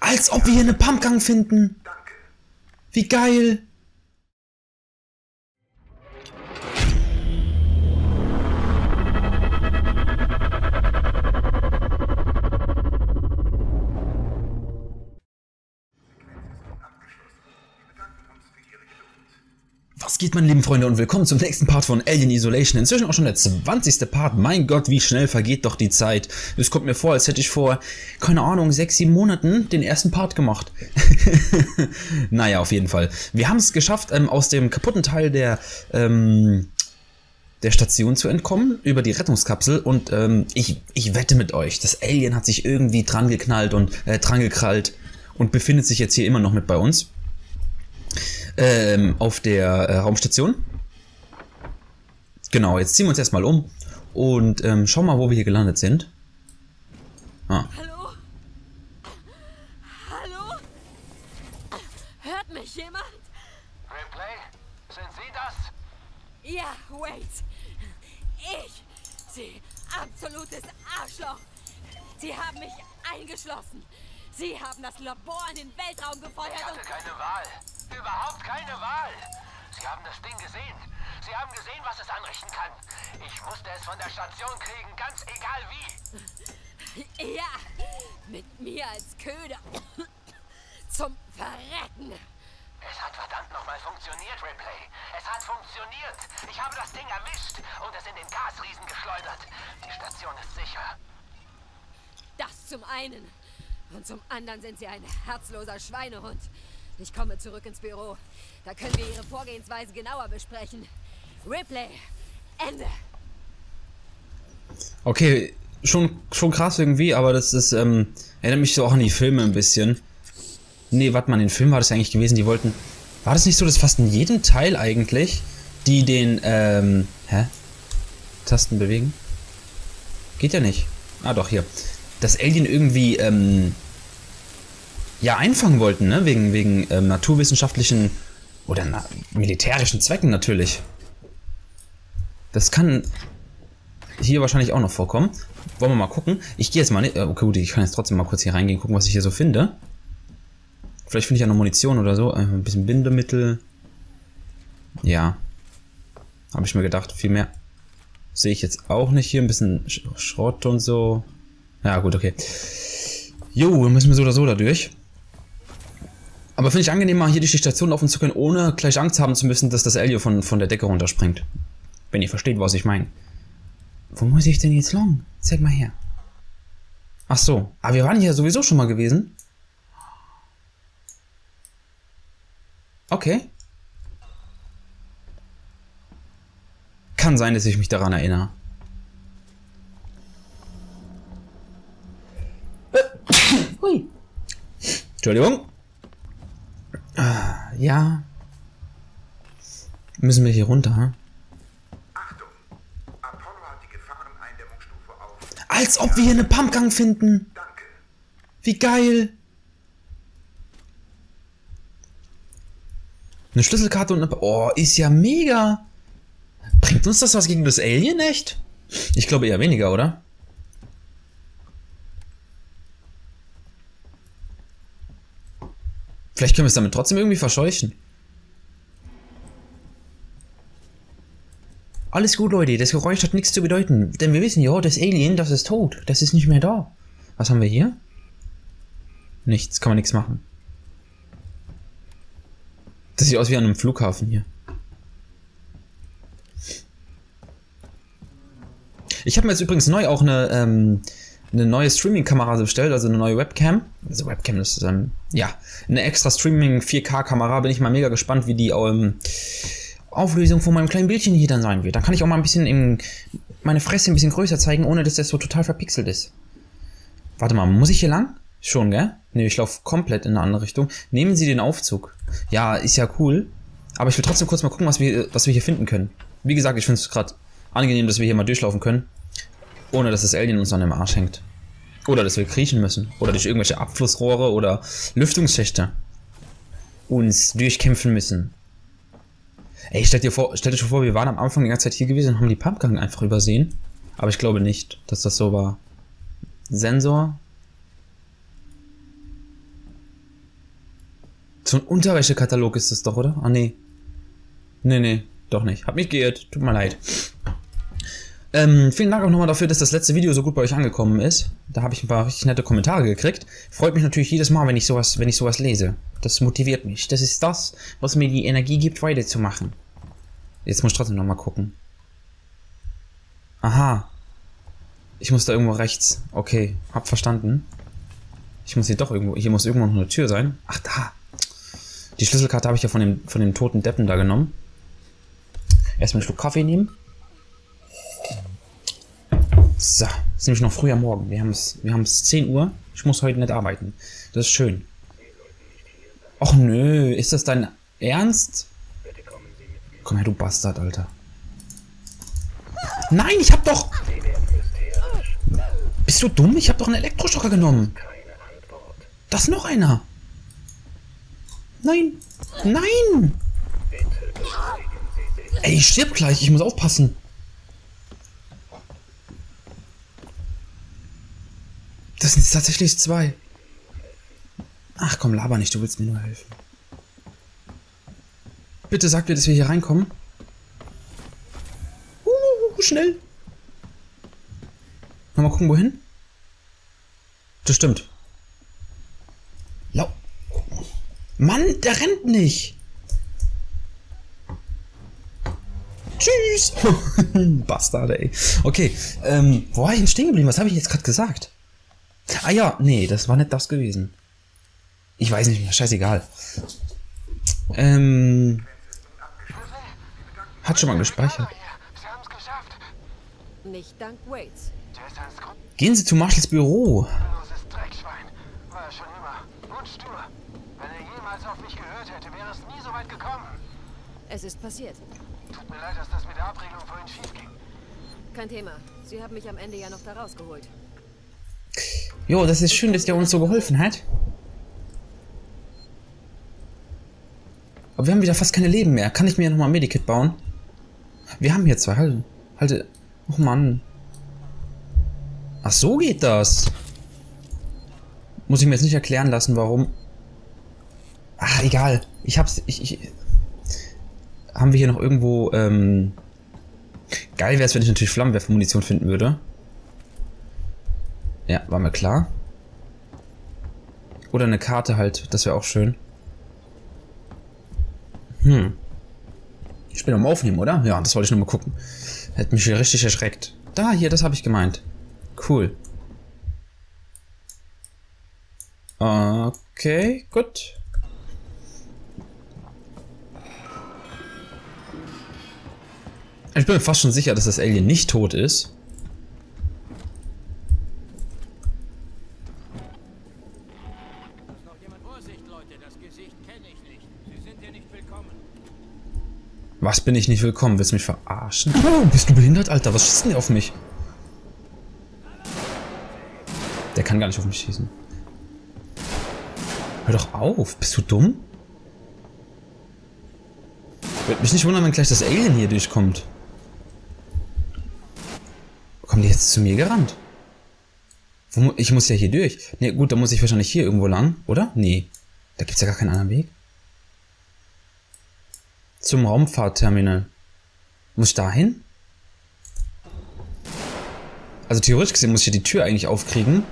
Als ob wir hier eine Pumpgun finden. Wie geil. Geht, meine lieben Freunde, und willkommen zum nächsten Part von Alien Isolation. Inzwischen auch schon der 20. Part. Mein Gott, wie schnell vergeht doch die Zeit. Es kommt mir vor, als hätte ich vor, keine Ahnung, sechs, sieben Monaten den ersten Part gemacht. naja, auf jeden Fall. Wir haben es geschafft, ähm, aus dem kaputten Teil der, ähm, der Station zu entkommen, über die Rettungskapsel. Und ähm, ich, ich wette mit euch, das Alien hat sich irgendwie dran geknallt und äh, dran gekrallt und befindet sich jetzt hier immer noch mit bei uns ähm, auf der äh, Raumstation. Genau, jetzt ziehen wir uns erstmal um und ähm, schauen mal, wo wir hier gelandet sind. Ah. Hallo? Hallo? Hört mich jemand? Replay? Sind Sie das? Ja, wait. Ich. Sie. Absolutes Arschloch. Sie haben mich eingeschlossen. Sie haben das Labor in den Weltraum gefeuert Ich hatte keine Wahl. Überhaupt keine Wahl. Sie haben das Ding gesehen. Sie haben gesehen, was es anrichten kann. Ich musste es von der Station kriegen, ganz egal wie. Ja, mit mir als Köder. Zum Verrecken. Es hat verdammt nochmal funktioniert, Ripley. Es hat funktioniert. Ich habe das Ding erwischt und es in den Gasriesen geschleudert. Die Station ist sicher. Das zum einen. Und zum anderen sind sie ein herzloser Schweinehund. Ich komme zurück ins Büro. Da können wir Ihre Vorgehensweise genauer besprechen. Replay. Ende. Okay, schon, schon krass irgendwie, aber das ist, ähm, erinnert mich so auch an die Filme ein bisschen. Nee, warte mal, in den Film war das eigentlich gewesen, die wollten. War das nicht so, dass fast in jedem Teil eigentlich, die den, ähm, hä? Tasten bewegen? Geht ja nicht. Ah, doch, hier. Das Alien irgendwie, ähm, ja einfangen wollten, ne? wegen, wegen ähm, naturwissenschaftlichen oder na, militärischen Zwecken natürlich. Das kann hier wahrscheinlich auch noch vorkommen. Wollen wir mal gucken. Ich gehe jetzt mal nicht. Äh, okay, gut, ich kann jetzt trotzdem mal kurz hier reingehen, gucken, was ich hier so finde. Vielleicht finde ich ja noch Munition oder so. Ein bisschen Bindemittel. Ja. Habe ich mir gedacht, viel mehr sehe ich jetzt auch nicht hier. Ein bisschen Schrott und so. Ja, gut, okay. Jo, müssen wir so oder so da durch. Aber finde ich angenehmer, hier durch die Station laufen zu können, ohne gleich Angst haben zu müssen, dass das Elio von, von der Decke runterspringt. Wenn ihr versteht, was ich meine. Wo muss ich denn jetzt lang? Zeig mal her. Ach so. Aber wir waren hier sowieso schon mal gewesen. Okay. Kann sein, dass ich mich daran erinnere. Hui. Entschuldigung. Ja. Müssen wir hier runter, hm? Achtung! Apollo hat die Gefahreneindämmungsstufe auf. Als ob wir hier eine Pumpgun finden! Danke. Wie geil! Eine Schlüsselkarte und eine... Oh, ist ja mega! Bringt uns das was gegen das Alien, echt? Ich glaube eher weniger, oder? Vielleicht können wir es damit trotzdem irgendwie verscheuchen. Alles gut, Leute. Das Geräusch hat nichts zu bedeuten. Denn wir wissen ja, das Alien, das ist tot. Das ist nicht mehr da. Was haben wir hier? Nichts. Kann man nichts machen. Das sieht aus wie an einem Flughafen hier. Ich habe mir jetzt übrigens neu auch eine, ähm, eine neue Streaming-Kamera bestellt, also eine neue Webcam. Also Webcam ist ähm, ja eine extra Streaming 4K-Kamera. Bin ich mal mega gespannt, wie die ähm, Auflösung von meinem kleinen Bildchen hier dann sein wird. Dann kann ich auch mal ein bisschen im, meine Fresse ein bisschen größer zeigen, ohne dass das so total verpixelt ist. Warte mal, muss ich hier lang? Schon, gell? Ne, ich laufe komplett in eine andere Richtung. Nehmen Sie den Aufzug. Ja, ist ja cool. Aber ich will trotzdem kurz mal gucken, was wir, was wir hier finden können. Wie gesagt, ich finde es gerade angenehm, dass wir hier mal durchlaufen können. Ohne dass das Alien uns an dem Arsch hängt. Oder dass wir kriechen müssen. Oder durch irgendwelche Abflussrohre oder Lüftungsschächte uns durchkämpfen müssen. Ey, stell dir vor, stell dir schon vor, wir waren am Anfang die ganze Zeit hier gewesen und haben die Pumpgang einfach übersehen. Aber ich glaube nicht, dass das so war. Sensor. So ein Unterwäschekatalog ist das doch, oder? Ah, nee. Nee, nee, doch nicht. Hab mich geirrt. Tut mir leid. Ähm, vielen Dank auch nochmal dafür, dass das letzte Video so gut bei euch angekommen ist. Da habe ich ein paar richtig nette Kommentare gekriegt. Freut mich natürlich jedes Mal, wenn ich sowas, wenn ich sowas lese. Das motiviert mich. Das ist das, was mir die Energie gibt, weiterzumachen. Jetzt muss ich trotzdem nochmal gucken. Aha. Ich muss da irgendwo rechts. Okay, hab verstanden. Ich muss hier doch irgendwo. Hier muss irgendwo noch eine Tür sein. Ach, da. Die Schlüsselkarte habe ich ja von dem, von dem toten Deppen da genommen. Erstmal einen Schluck Kaffee nehmen. So, ist nämlich noch früh am Morgen. Wir haben es wir haben's 10 Uhr. Ich muss heute nicht arbeiten. Das ist schön. Och nö, ist das dein Ernst? Komm her, du Bastard, Alter. Nein, ich hab doch... Bist du dumm? Ich hab doch einen Elektroschocker genommen. Das ist noch einer. Nein. Nein. Ey, ich stirb gleich. Ich muss aufpassen. Das sind tatsächlich zwei. Ach komm, laber nicht, du willst mir nur helfen. Bitte sag mir, dass wir hier reinkommen. Uh, schnell. Mal gucken, wohin. Das stimmt. Lau. Mann, der rennt nicht. Tschüss. Bastard, ey. Okay, ähm, wo war ich denn stehen geblieben? Was habe ich jetzt gerade gesagt? Ah ja, nee, das war nicht das gewesen. Ich weiß nicht mehr, scheißegal. Ähm. Hat schon mal gespeichert. Gehen Sie zu Marshalls Büro. skrupelloses Dreckschwein. War schon immer. Und stur. Wenn jemals auf mich gehört hätte, wäre es nie so weit gekommen. Es ist passiert. Tut mir leid, dass das mit der Abregelung vorhin schief ging. Kein Thema. Sie haben mich am Ende ja noch da rausgeholt. Jo, das ist schön, dass der uns so geholfen hat. Aber wir haben wieder fast keine Leben mehr. Kann ich mir nochmal ein Medikit bauen? Wir haben hier zwei. Halte. Halte. Oh Mann. Ach, so geht das. Muss ich mir jetzt nicht erklären lassen, warum. Ach, egal. Ich hab's. Ich, ich, haben wir hier noch irgendwo. Ähm, geil wäre es, wenn ich natürlich Flammenwerfermunition finden würde. Ja, war mir klar. Oder eine Karte halt, das wäre auch schön. Hm. Ich bin am Aufnehmen, oder? Ja, das wollte ich nur mal gucken. Hätte mich hier richtig erschreckt. Da, hier, das habe ich gemeint. Cool. Okay, gut. Ich bin mir fast schon sicher, dass das Alien nicht tot ist. Was bin ich nicht willkommen? Willst du mich verarschen? Oh, bist du behindert, Alter? Was schießt denn der auf mich? Der kann gar nicht auf mich schießen. Hör doch auf. Bist du dumm? Würde mich nicht wundern, wenn gleich das Alien hier durchkommt. Kommen die jetzt zu mir gerannt? Ich muss ja hier durch. Ne, gut, dann muss ich wahrscheinlich hier irgendwo lang, oder? Nee. Da gibt's ja gar keinen anderen Weg. Zum Raumfahrtterminal. Muss ich da hin? Also theoretisch gesehen muss ich die Tür eigentlich aufkriegen.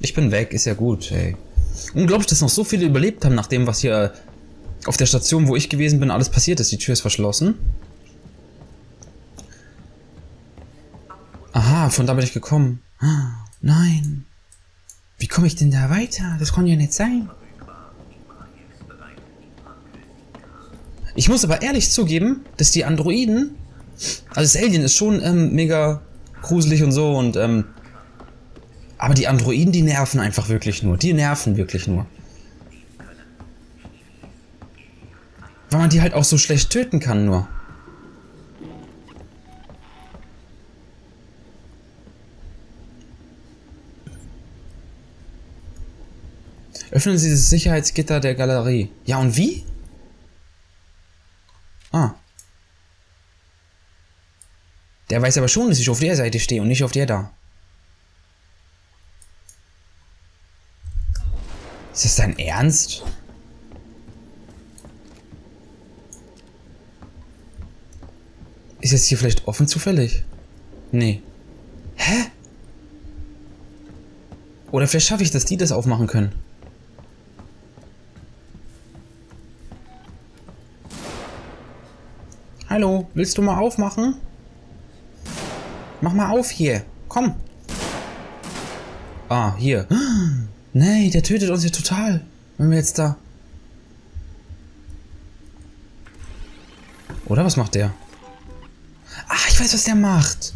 Ich bin weg, ist ja gut, ey. Unglaublich, dass noch so viele überlebt haben, nach dem, was hier auf der Station, wo ich gewesen bin, alles passiert ist. Die Tür ist verschlossen. Aha, von da bin ich gekommen. Ah, Nein. Wie komme ich denn da weiter? Das kann ja nicht sein. Ich muss aber ehrlich zugeben, dass die Androiden, also das Alien ist schon ähm, mega gruselig und so und ähm, aber die Androiden, die nerven einfach wirklich nur. Die nerven wirklich nur. Weil man die halt auch so schlecht töten kann nur. Öffnen Sie das Sicherheitsgitter der Galerie. Ja, und wie? Ah. Der weiß aber schon, dass ich auf der Seite stehe und nicht auf der da. Ist das dein Ernst? Ist jetzt hier vielleicht offen zufällig? Nee. Hä? Oder vielleicht schaffe ich, dass die das aufmachen können. Willst du mal aufmachen? Mach mal auf hier. Komm. Ah, hier. Nee, der tötet uns hier total. Wenn wir jetzt da... Oder was macht der? Ah, ich weiß, was der macht.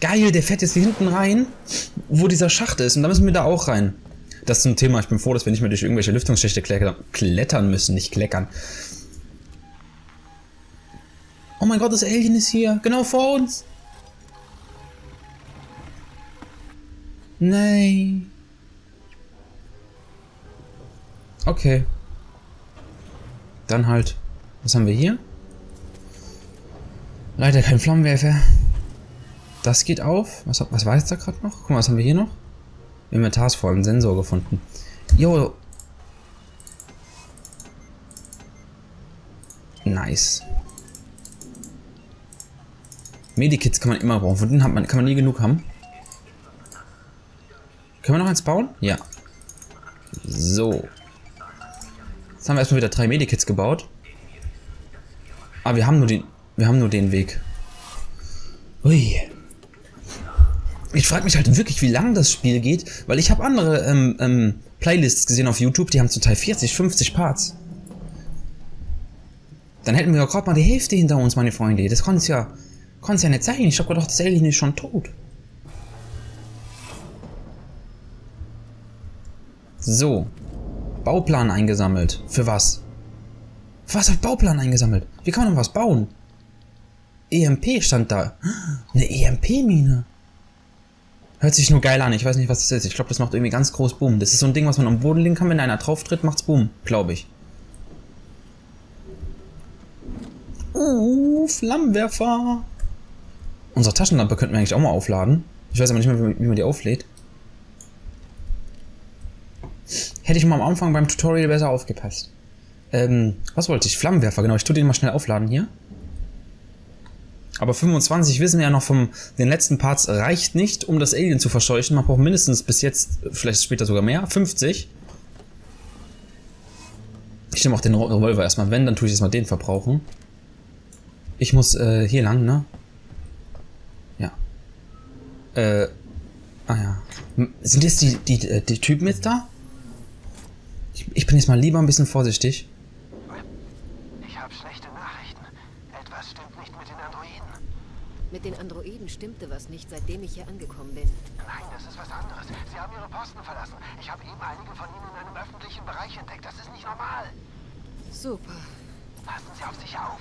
Geil, der fährt jetzt hier hinten rein, wo dieser Schacht ist. Und da müssen wir da auch rein. Das zum Thema. Ich bin froh, dass wir nicht mehr durch irgendwelche Lüftungsschächte klettern müssen. Nicht kleckern. Oh mein Gott, das Alien ist hier. Genau vor uns. Nein. Okay. Dann halt. Was haben wir hier? Leider kein Flammenwerfer. Das geht auf. Was, was war jetzt da gerade noch? Guck mal, was haben wir hier noch? Inventar ist voll, einen Sensor gefunden. Jo. Nice. Medikits kann man immer brauchen. Von denen hat man, kann man nie genug haben. Können wir noch eins bauen? Ja. So. Jetzt haben wir erstmal wieder drei Medikits gebaut. Aber ah, wir haben nur den, wir haben nur den Weg. Ui. Ich frage mich halt wirklich, wie lang das Spiel geht, weil ich habe andere ähm, ähm, Playlists gesehen auf YouTube, die haben zum Teil 40, 50 Parts. Dann hätten wir ja gerade mal die Hälfte hinter uns, meine Freunde. Das kann es ja, kann's ja nicht sein. Ich habe gedacht, das Alien ist schon tot. So. Bauplan eingesammelt. Für was? Was hat Bauplan eingesammelt? Wie kann man was bauen? EMP stand da. Eine EMP-Mine. Hört sich nur geil an. Ich weiß nicht, was das ist. Ich glaube, das macht irgendwie ganz groß Boom. Das ist so ein Ding, was man am Boden legen kann. Wenn einer drauf tritt, macht's Boom. Glaube ich. Uh, Flammenwerfer. Unsere Taschenlampe könnten wir eigentlich auch mal aufladen. Ich weiß aber nicht mehr, wie man die auflädt. Hätte ich mal am Anfang beim Tutorial besser aufgepasst. Ähm, was wollte ich? Flammenwerfer, genau. Ich tue den mal schnell aufladen hier. Aber 25 wissen wir ja noch von den letzten Parts reicht nicht, um das Alien zu verscheuchen. Man braucht mindestens bis jetzt, vielleicht später sogar mehr, 50. Ich nehme auch den Revolver erstmal. Wenn, dann tue ich jetzt mal den verbrauchen. Ich muss äh, hier lang, ne? Äh. Ah ja. Sind jetzt die, die, äh, die Typen jetzt da? Ich, ich bin jetzt mal lieber ein bisschen vorsichtig. Mit den Androiden stimmte was nicht, seitdem ich hier angekommen bin. Nein, das ist was anderes. Sie haben ihre Posten verlassen. Ich habe eben einige von ihnen in einem öffentlichen Bereich entdeckt. Das ist nicht normal. Super. Passen Sie auf sich auf.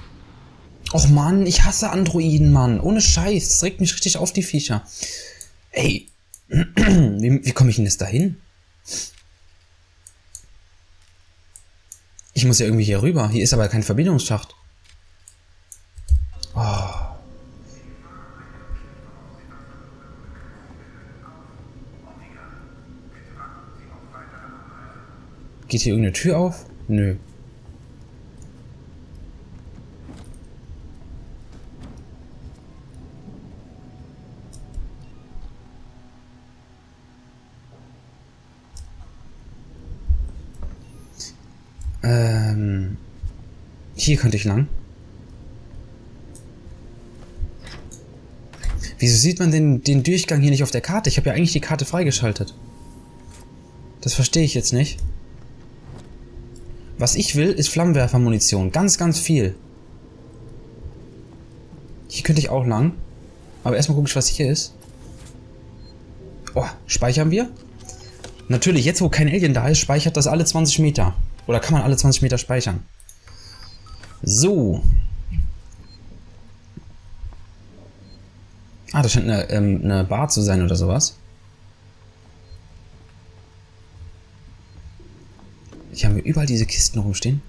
Och Mann, ich hasse Androiden, Mann. Ohne Scheiß. Das regt mich richtig auf die Viecher. Ey, wie, wie komme ich denn jetzt dahin? Ich muss ja irgendwie hier rüber. Hier ist aber kein Verbindungsschacht. Oh. Geht hier irgendeine Tür auf? Nö. Hier könnte ich lang. Wieso sieht man den, den Durchgang hier nicht auf der Karte? Ich habe ja eigentlich die Karte freigeschaltet. Das verstehe ich jetzt nicht. Was ich will, ist Flammenwerfermunition. Ganz, ganz viel. Hier könnte ich auch lang. Aber erstmal gucke ich, was hier ist. Oh, speichern wir? Natürlich, jetzt wo kein Alien da ist, speichert das alle 20 Meter. Oder kann man alle 20 Meter speichern. So. Ah, das scheint eine, ähm, eine Bar zu sein oder sowas. Haben wir überall diese Kisten rumstehen.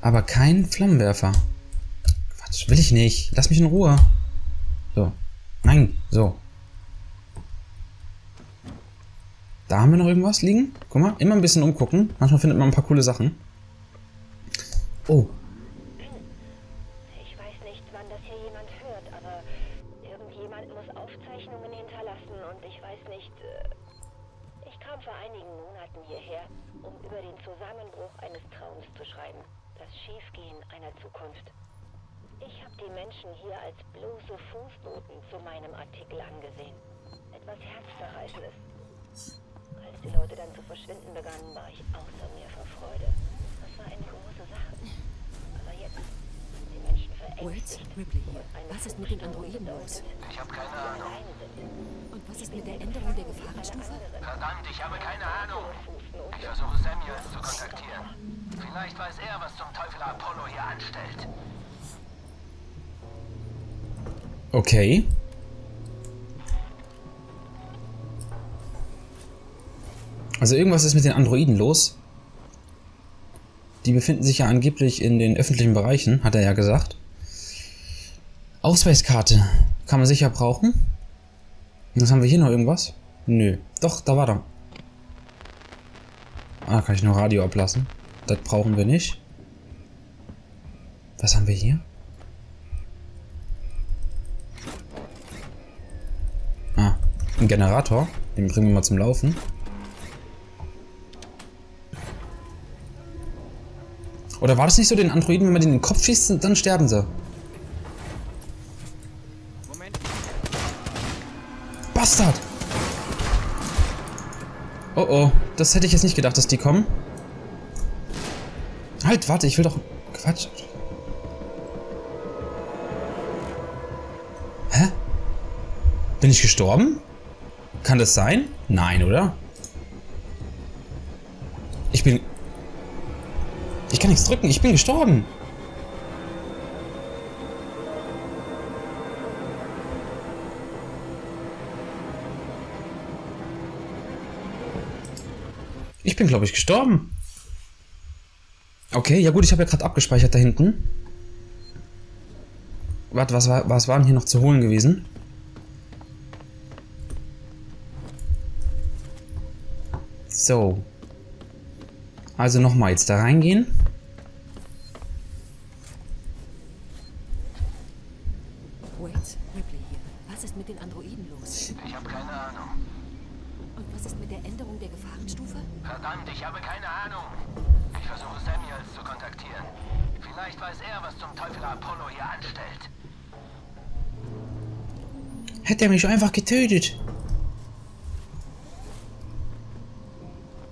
Aber kein Flammenwerfer. Quatsch, will ich nicht. Lass mich in Ruhe. So. Nein, so. Da haben wir noch irgendwas liegen. Guck mal, immer ein bisschen umgucken. Manchmal findet man ein paar coole Sachen. Oh, vor einigen Monaten hierher, um über den Zusammenbruch eines Traums zu schreiben. Das Schiefgehen einer Zukunft. Ich habe die Menschen hier als bloße Fußnoten zu meinem Artikel angesehen. Etwas Herzzerreißendes. Als die Leute dann zu verschwinden begannen, war ich außer mir vor Freude. Das war eine große Sache. Wait. Ripley hier. Was ist mit den Androiden los? Ich habe keine Ahnung. Und was ist mit der Änderung der Gefahrenstufe? Verdammt, ich habe keine Ahnung. Ich versuche Samuels zu kontaktieren. Vielleicht weiß er, was zum Teufel Apollo hier anstellt. okay. Also irgendwas ist mit den Androiden los. Die befinden sich ja angeblich in den öffentlichen Bereichen, hat er ja gesagt. Ausweiskarte. Kann man sicher brauchen. Was haben wir hier noch irgendwas? Nö. Doch, da war da. Ah, kann ich nur Radio ablassen. Das brauchen wir nicht. Was haben wir hier? Ah, ein Generator. Den bringen wir mal zum Laufen. Oder war das nicht so, den Androiden, wenn man den in den Kopf schießt, dann sterben sie? Bastard! Oh oh, das hätte ich jetzt nicht gedacht, dass die kommen. Halt, warte, ich will doch... Quatsch. Hä? Bin ich gestorben? Kann das sein? Nein, oder? Ich bin... Ich kann nichts drücken, ich bin gestorben. Ich bin, glaube ich, gestorben. Okay, ja gut, ich habe ja gerade abgespeichert da hinten. Warte, was, was war denn hier noch zu holen gewesen? So. Also nochmal jetzt da reingehen. Vielleicht weiß er, was zum Teufel Apollo hier anstellt. Hätte er mich einfach getötet.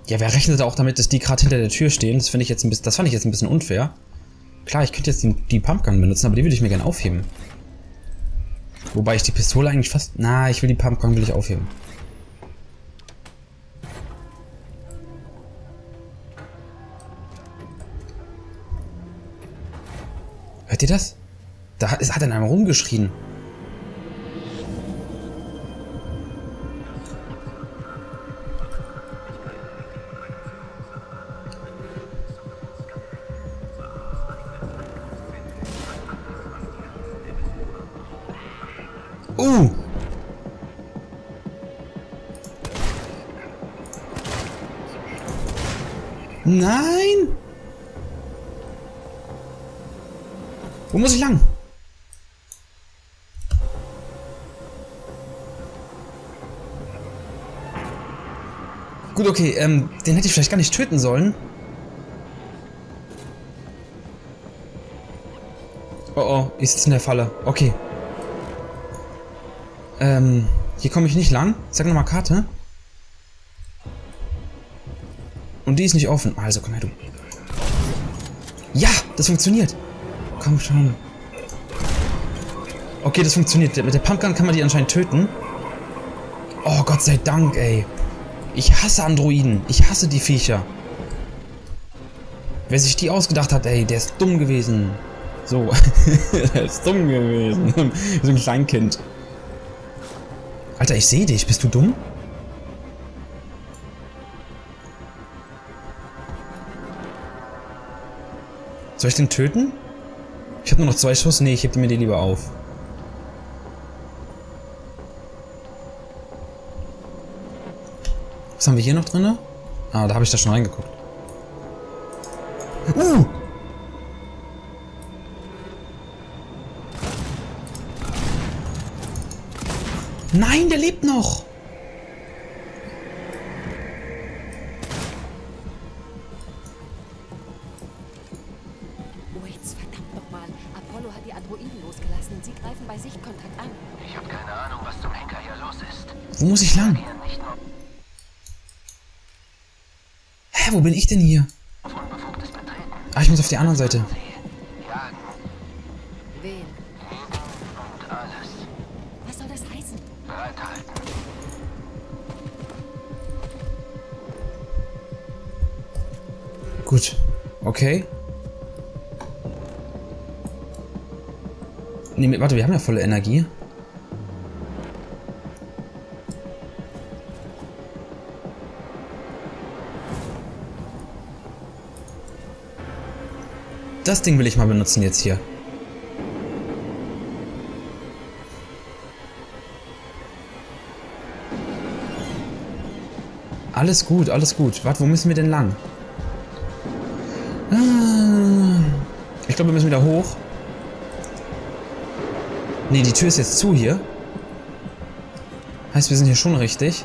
Ja, wer rechnet auch damit, dass die gerade hinter der Tür stehen? Das ich jetzt ein bisschen, das fand ich jetzt ein bisschen unfair. Klar, ich könnte jetzt die, die Pumpgun benutzen, aber die würde ich mir gerne aufheben. Wobei ich die Pistole eigentlich fast... Na, ich will die Pumpgun will ich aufheben. Ihr das? Da hat, hat in einem rumgeschrien. Uh! Nein! Wo muss ich lang? Gut, okay, ähm, den hätte ich vielleicht gar nicht töten sollen. Oh oh, ich sitze in der Falle. Okay. Ähm, hier komme ich nicht lang. Sag nochmal Karte. Und die ist nicht offen. Also, komm her, du. Ja, das funktioniert. Komm schon. Okay, das funktioniert. Mit der Pumpgun kann man die anscheinend töten. Oh, Gott sei Dank, ey. Ich hasse Androiden. Ich hasse die Viecher. Wer sich die ausgedacht hat, ey, der ist dumm gewesen. So. der ist dumm gewesen. so ein Kleinkind. Alter, ich sehe dich. Bist du dumm? Soll ich den töten? Ich habe nur noch zwei Schuss. Nee, ich heb mir die lieber auf. Was haben wir hier noch drin? Ah, da habe ich da schon reingeguckt. Uh! Nein, der lebt noch! Apollo hat die Androiden losgelassen. Sie greifen bei Sichtkontakt an. Ich habe keine Ahnung, was zum Henker hier los ist. Wo muss ich lang? Hä, wo bin ich denn hier? auf unbefugtes Betreten. Ah, ich muss auf die andere Seite. Wen? und alles. Was soll das heißen? Bereithalten. Gut. Okay. Nee, warte, wir haben ja volle Energie. Das Ding will ich mal benutzen jetzt hier. Alles gut, alles gut. Warte, wo müssen wir denn lang? Ah, Ich glaube, wir müssen wieder hoch. Nee, die Tür ist jetzt zu hier. Heißt, wir sind hier schon richtig.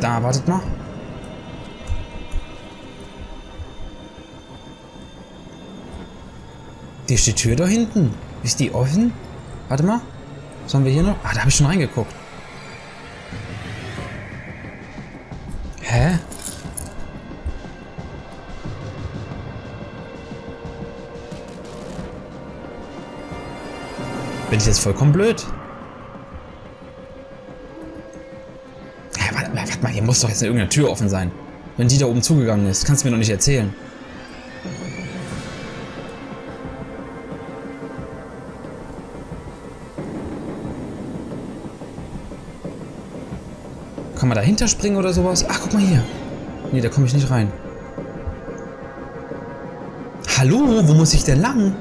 Da, wartet mal. Die ist die Tür da hinten. Ist die offen? Warte mal. Haben wir hier noch? Ah, da habe ich schon reingeguckt. Ich jetzt vollkommen blöd? Hä, warte, warte mal, hier muss doch jetzt irgendeine Tür offen sein. Wenn die da oben zugegangen ist, kannst du mir doch nicht erzählen. Kann man dahinter springen oder sowas? Ach, guck mal hier. Nee, da komme ich nicht rein. Hallo, wo muss ich denn lang?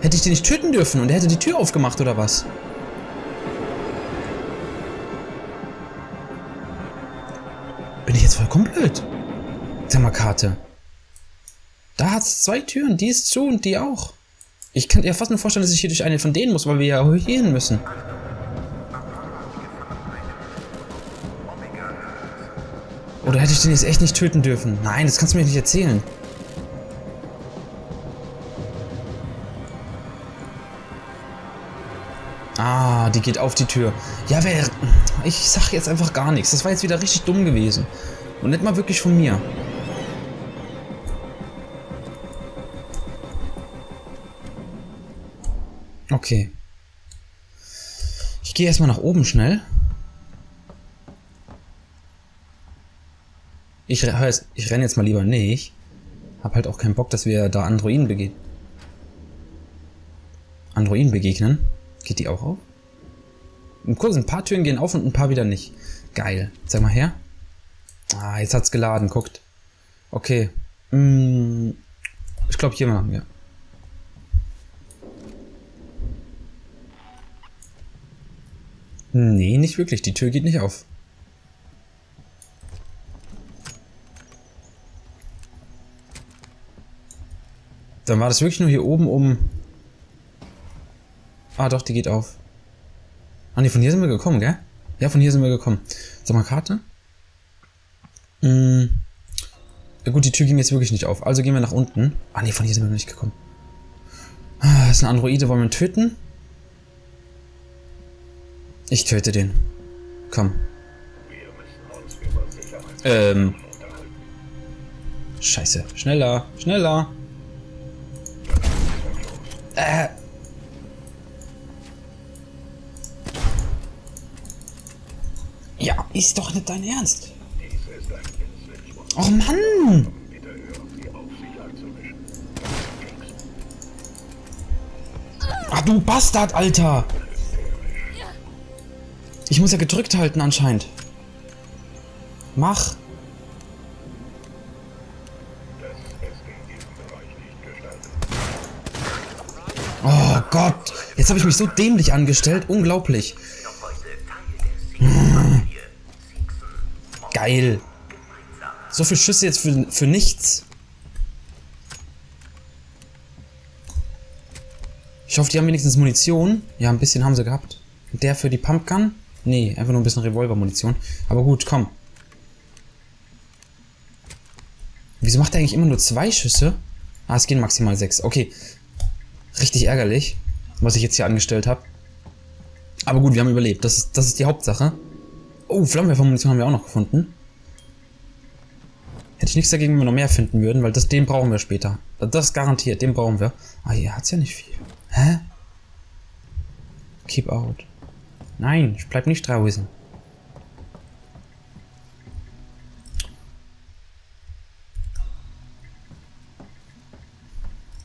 Hätte ich den nicht töten dürfen und er hätte die Tür aufgemacht oder was? Bin ich jetzt vollkommen blöd? Sag mal, Karte. Da hat es zwei Türen, die ist zu und die auch. Ich kann dir fast nur vorstellen, dass ich hier durch eine von denen muss, weil wir ja hier hin müssen. Oder hätte ich den jetzt echt nicht töten dürfen? Nein, das kannst du mir nicht erzählen. Ah, die geht auf die Tür. Ja, wer... Ich sag jetzt einfach gar nichts. Das war jetzt wieder richtig dumm gewesen. Und nicht mal wirklich von mir. Okay. Ich gehe erstmal nach oben schnell. Ich, re- ich renne jetzt mal lieber nicht. Hab halt auch keinen Bock, dass wir da Androiden begegnen. Androiden begegnen? Geht die auch auf? Im Kurs, ein paar Türen gehen auf und ein paar wieder nicht. Geil. Sag mal her. Ah, jetzt hat's geladen, guckt. Okay. Mm, ich glaube hier machen wir. Nee, nicht wirklich. Die Tür geht nicht auf. Dann war das wirklich nur hier oben um... Ah, doch, die geht auf. Ah, nee, von hier sind wir gekommen, gell? Ja, von hier sind wir gekommen. Sag mal, Karte? Hm. Ja gut, die Tür ging jetzt wirklich nicht auf. Also gehen wir nach unten. Ah, nee, von hier sind wir noch nicht gekommen. Ah, das ist ein Androide. Wollen wir ihn töten? Ich töte den. Komm. Ähm. Scheiße. Schneller. Schneller. Äh. Ja, ist doch nicht dein Ernst. Och Mann! Ach du Bastard, Alter! Ich muss ja gedrückt halten anscheinend. Mach. Oh Gott, jetzt habe ich mich so dämlich angestellt. Unglaublich. Geil. So viel Schüsse jetzt für, für nichts. Ich hoffe, die haben wenigstens Munition. Ja, ein bisschen haben sie gehabt. Der für die Pumpgun? Nee, einfach nur ein bisschen Revolver-Munition. Aber gut, komm. Wieso macht er eigentlich immer nur zwei Schüsse? Ah, es gehen maximal sechs. Okay. Richtig ärgerlich, was ich jetzt hier angestellt habe. Aber gut, wir haben überlebt. Das ist, das ist die Hauptsache. Oh, Flammenwerfer-Munition haben wir auch noch gefunden. Hätte ich nichts dagegen, wenn wir noch mehr finden würden, weil das, den brauchen wir später. Das garantiert, den brauchen wir. Ah, hier hat's ja nicht viel. Hä? Keep out. Nein, ich bleib nicht draußen.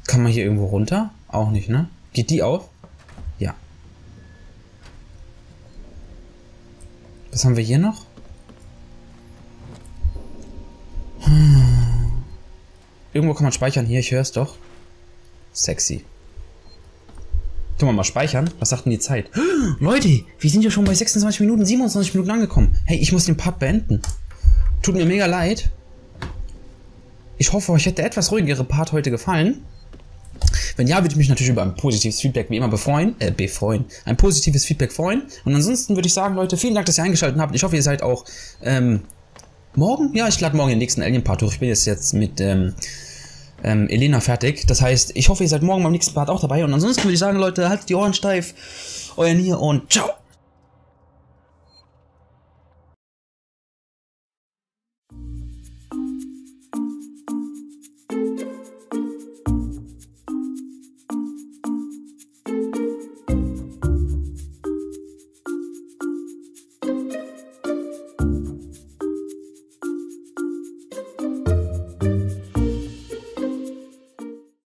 Kann man hier irgendwo runter? Auch nicht, ne? Geht die auf? Ja. Was haben wir hier noch? Hm. Irgendwo kann man speichern. Hier, ich höre es doch. Sexy. Tun wir mal speichern. Was sagt denn die Zeit? Leute, wir sind ja schon bei 26 Minuten, 27 Minuten angekommen. Hey, ich muss den Part beenden. Tut mir mega leid. Ich hoffe, euch hätte der etwas ruhigere Part heute gefallen. Wenn ja, würde ich mich natürlich über ein positives Feedback wie immer befreuen. Äh, befreuen. Ein positives Feedback freuen. Und ansonsten würde ich sagen, Leute, vielen Dank, dass ihr eingeschaltet habt. Ich hoffe, ihr seid auch ähm, morgen. Ja, ich lade morgen den nächsten Alien-Part hoch. Ich bin jetzt, jetzt mit ähm, ähm, Elena fertig. Das heißt, ich hoffe, ihr seid morgen beim nächsten Part auch dabei. Und ansonsten würde ich sagen, Leute, haltet die Ohren steif. Euer Nier und ciao.